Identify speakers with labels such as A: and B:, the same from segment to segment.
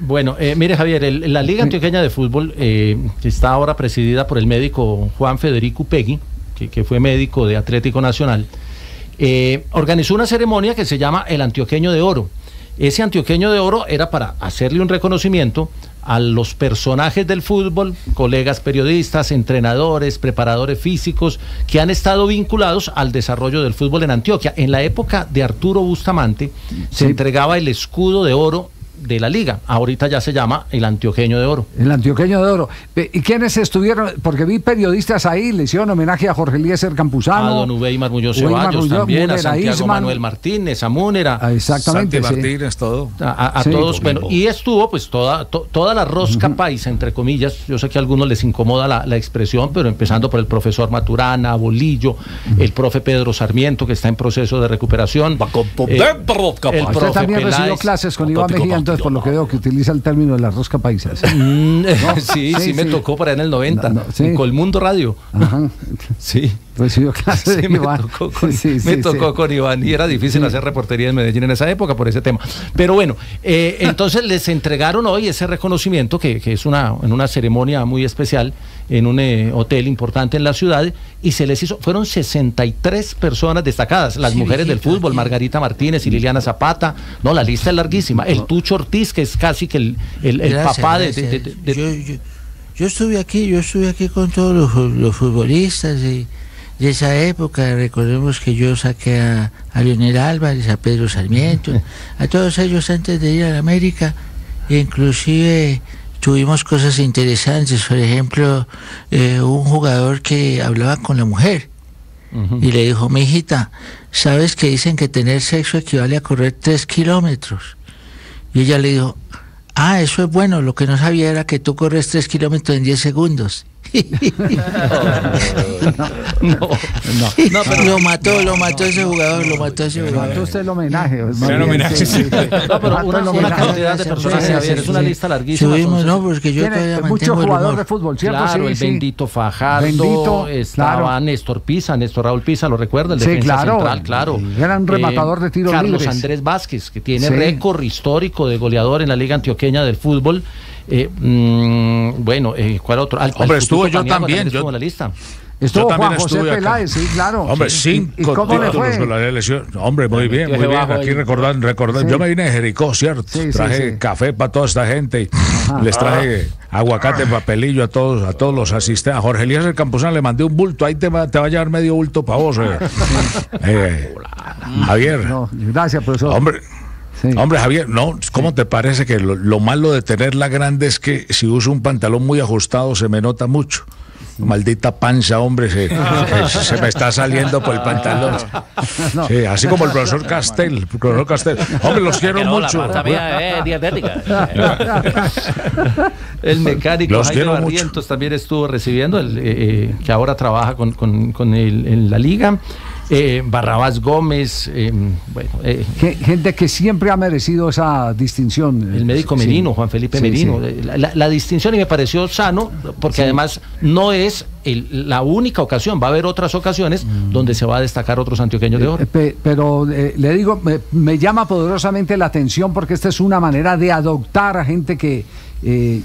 A: Bueno, eh, mire Javier, el- la Liga Antioqueña de Fútbol eh, que está ahora presidida por el médico Juan Federico Pegui, que, que fue médico de Atlético Nacional, eh, organizó una ceremonia que se llama el Antioqueño de Oro. Ese Antioqueño de Oro era para hacerle un reconocimiento a los personajes del fútbol, colegas periodistas, entrenadores, preparadores físicos, que han estado vinculados al desarrollo del fútbol en Antioquia. En la época de Arturo Bustamante se entregaba el escudo de oro de la liga. Ahorita ya se llama el Antioqueño de Oro.
B: El antioqueño de oro. ¿Y quiénes estuvieron? Porque vi periodistas ahí, le hicieron homenaje a Jorge Eliezer Campuzano.
A: A don Muñoz
B: Uweimar
A: Ceballos también, a Santiago
B: Isman.
A: Manuel Martínez, a Múnera.
B: Ah, Exactamente.
C: Santi
B: sí.
C: Martínez, todo.
A: a, a- a
B: Sí.
A: todos, bueno, y estuvo pues toda, to- toda la rosca paisa, entre comillas, yo sé que a algunos les incomoda la, la expresión, pero empezando por el profesor Maturana, Bolillo, el profe Pedro Sarmiento, que está en proceso de recuperación. eh, el
B: Usted
A: profe
B: también recibió
A: Peláez.
B: clases con Iván Mejía, entonces por lo que veo que utiliza el término de la rosca paisa. ¿sí?
A: Mm, sí, sí,
B: Sí,
A: me tocó por ahí en el 90,
B: No, no, sí.
A: en Colmundo Radio.
B: Ajá.
A: Sí.
B: Recibió
A: Sí,
B: de
A: me
B: Iván.
A: tocó, con, me tocó con Iván y era difícil hacer reportería en Medellín en esa época por ese tema. Pero bueno, eh, entonces les entregaron hoy ese reconocimiento que, que es una, en una ceremonia muy especial en un eh, hotel importante en la ciudad y se les hizo, fueron 63 personas destacadas, las mujeres del fútbol, Margarita Martínez y Liliana Zapata, no, la lista es larguísima, el Tucho Ortiz, que es casi que el, el- el
D: Gracias,
A: papá de-
D: gracias.
A: de- de- de,
D: yo, yo- yo estuve aquí, yo estuve aquí con todos los, los futbolistas de, de esa época. Recordemos que yo saqué a, a Leonel Álvarez, a Pedro Sarmiento, a todos ellos antes de ir a la América. E inclusive tuvimos cosas interesantes. Por ejemplo, eh, un jugador que hablaba con la mujer y le dijo, mi hijita, ¿sabes que dicen que tener sexo equivale a correr tres kilómetros? Y ella le dijo, ah, eso es bueno, lo que no sabía era que tú corres tres kilómetros en 10 segundos.
A: No, no, pero
D: lo mató, lo mató ese jugador, lo mató ese
B: Mató
D: jugador.
B: usted el homenaje. bien,
C: homenaje,
B: sí.
A: No, pero
B: Mató
A: una,
B: el
A: una cantidad de personas, Javier, es una lista larguísima.
D: No, porque yo todavía
B: mucho
D: mantengo el
B: jugador
D: humor.
B: de fútbol, ¿cierto?
A: Claro, el bendito Fajardo,
B: Bendito,
A: estaba. Néstor Pisa, Néstor Raúl Pisa, ¿lo recuerda? El defensa central, claro.
B: el rematador de tiros
A: Carlos
B: libres.
A: Andrés Vázquez, que tiene récord histórico de goleador en la Liga Antioqueña del fútbol. Eh, mm, bueno, eh, ¿cuál otro? Al-
C: Hombre,
A: al
C: estuvo yo
A: Paniagua
C: también,
A: estuvo
C: yo-
A: en la lista.
B: Estuvo
C: Yo también
B: Juan José. Peláez, sí, claro.
C: Hombre, cinco
B: ¿Y cómo le
C: títulos
B: fue?
C: con la elección. Hombre, muy bien, muy bien. Aquí recordando, recordando.
B: Sí.
C: Yo me vine de Jericó, ¿cierto?
B: Sí,
C: traje
B: sí.
C: café para toda esta gente. y Les traje aguacate, papelillo a todos, a todos los asistentes. A Jorge Elías el Campuzano le mandé un bulto. Ahí te va, te va a llevar medio bulto para vos. eh. Eh, Javier.
B: No, gracias, profesor.
C: Hombre.
B: Sí.
C: Hombre, Javier, no, ¿cómo te parece que lo, lo malo de tenerla grande es que si uso un pantalón muy ajustado se me nota mucho? Maldita panza, hombre, se, se- se me está saliendo por el pantalón. Sí, así como el profesor Castel, el profesor Castel. Hombre, los quiero mucho.
A: El mecánico
C: Los
A: Jaime
C: quiero mucho.
A: Barrientos también estuvo recibiendo, el, eh, eh, que ahora trabaja con, con- con el- en la liga. Eh, Barrabás Gómez, eh, bueno, eh,
B: Ge- Gente que siempre ha merecido esa distinción.
A: el médico
B: Sí.
A: Merino, Juan Felipe
B: Sí,
A: Merino.
B: sí.
A: Eh, La, distinción y me pareció sano, porque además no es el- la única ocasión, va a haber otras ocasiones donde se va a destacar otros antioqueños de oro.
B: Pe- Pero le digo, me, me llama poderosamente la atención porque esta es una manera de adoptar a gente que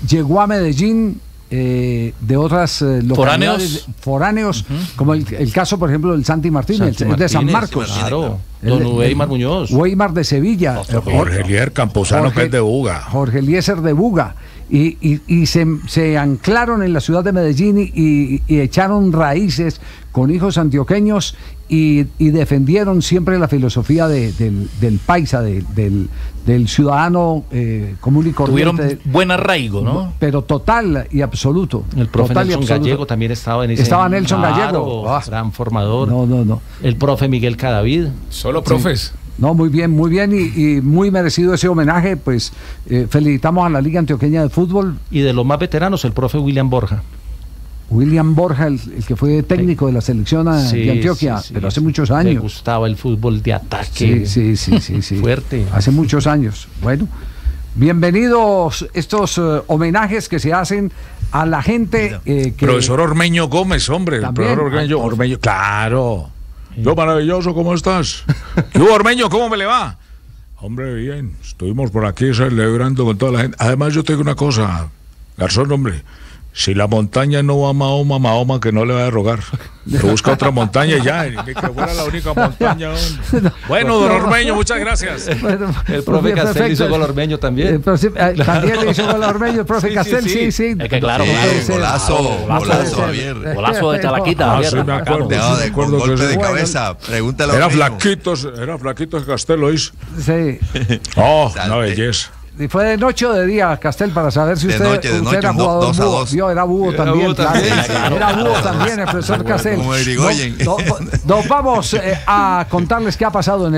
B: llegó a Medellín eh, de otras eh, localidades, foráneos, como el, el caso, por ejemplo, del Santi Martínez,
A: Santi
B: es de San
A: Martínez,
B: Marcos.
A: Claro, don Weimar Muñoz.
B: Weimar de Sevilla.
C: Jorge Elier Campuzano, que es de Uga.
B: Jorge Eliezer de Buga. Y, y- y se, se anclaron en la ciudad de Medellín y, y- y echaron raíces con hijos antioqueños y, y defendieron siempre la filosofía de- del, del paisa, de- del, del ciudadano eh, común y
E: Tuvieron
B: corriente.
E: buen arraigo, ¿no?
B: Pero total y absoluto.
A: El profe
B: total y
A: Nelson
B: absoluto.
A: Gallego también estaba en ese.
B: Estaba Nelson
A: Claro,
B: Gallego. Ah.
A: Gran formador.
B: No, no, no.
A: El profe Miguel Cadavid.
C: Solo profes.
B: No, muy bien, muy bien y, y muy merecido ese homenaje. Pues eh, felicitamos a la Liga Antioqueña de Fútbol.
A: Y de los más veteranos, el profe William Borja.
B: William Borja, el, el que fue técnico de la selección
A: Sí,
B: de Antioquia,
A: sí, sí.
B: pero hace muchos años.
A: gustaba el fútbol de ataque.
B: Sí, sí, sí, sí, sí.
A: Fuerte.
B: Hace muchos años. Bueno, bienvenidos estos eh, homenajes que se hacen a la gente eh, que
C: Profesor Ormeño Gómez, hombre. El profesor Ormeño, Ormeño, claro. Yo maravilloso, ¿cómo estás? ¿Qué hubo, Ormeño? ¿Cómo me le va? Hombre, bien, estuvimos por aquí celebrando con toda la gente. Además, yo tengo una cosa, garzón, hombre. Si la montaña no va a Mahoma, Mahoma que no le va a rogar. Que busca otra montaña y ya, ni que fuera la única montaña. Bueno, don Ormeño, muchas gracias.
B: Bueno,
A: El profe Castel hizo gol ormeño
B: Eh,
A: también.
B: pero sí, eh, también le hizo gol Ormeño el profe
A: Sí, sí,
B: Castel, sí,
A: sí.
B: sí.
A: Es que claro,
B: No ser.
E: golazo,
B: No
E: golazo. Javier.
A: Golazo de Chalaquita,
C: Ah,
A: Javier,
C: sí, me acuerdo.
E: Dejado de, con
C: Recuerdo que
E: golpe de
C: sí.
E: cabeza. Pregúntale a
C: Era flaquitos, era flaquitos Castel lo hizo.
B: Sí.
C: Oh,
E: Salte.
C: una belleza.
B: Y fue de noche o de día, Castel, para saber si
E: De
B: usted,
E: noche, de
B: usted
E: noche,
B: era jugador
E: dos
B: búho.
E: dos.
B: Vio, era búho
A: Era
B: también,
A: búho
B: claro.
A: también, claro.
B: Era búho también, el profesor Castel.
E: Como Irigoyen.
B: No- no- Nos vamos eh, a contarles qué ha pasado en el